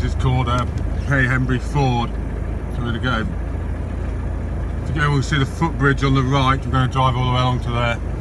This is called uh, Hey Payhembury Ford. So we're going to go. To go, we'll see the footbridge on the right. We're going to drive all the way along to there.